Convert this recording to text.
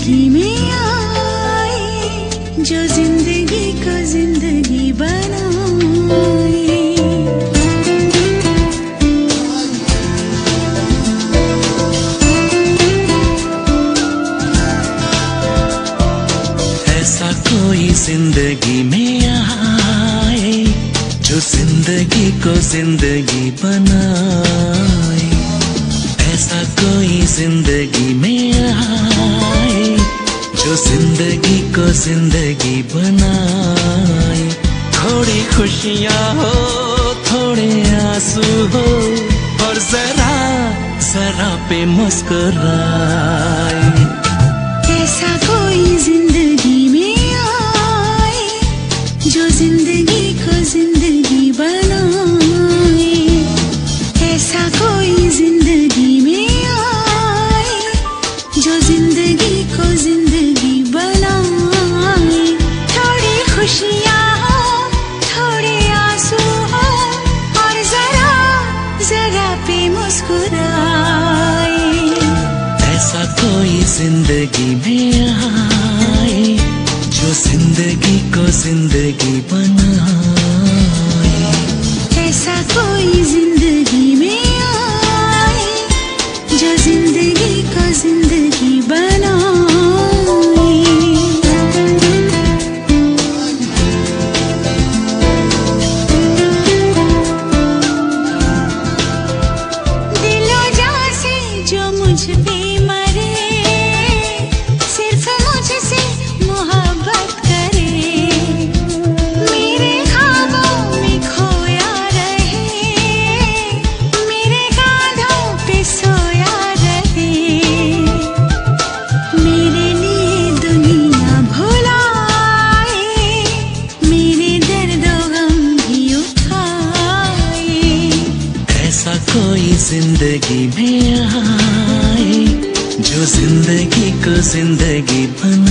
ज़िंदगी में आए, जो ज़िंदगी को ज़िंदगी बनाए। ऐसा कोई ज़िंदगी में आए, जो ज़िंदगी को ज़िंदगी बनाए। ऐसा कोई ज़िंदगी में जो ज़िंदगी को ज़िंदगी बनाए। थोड़ी खुशियाँ हो, थोड़े आँसू हो, और जरा जरा पे मुस्कुराए। ज़िंदगी में आए जो ज़िंदगी को ज़िंदगी बनाए। ऐसा कोई कोई ज़िंदगी में आए जो ज़िंदगी को ज़िंदगी बनाए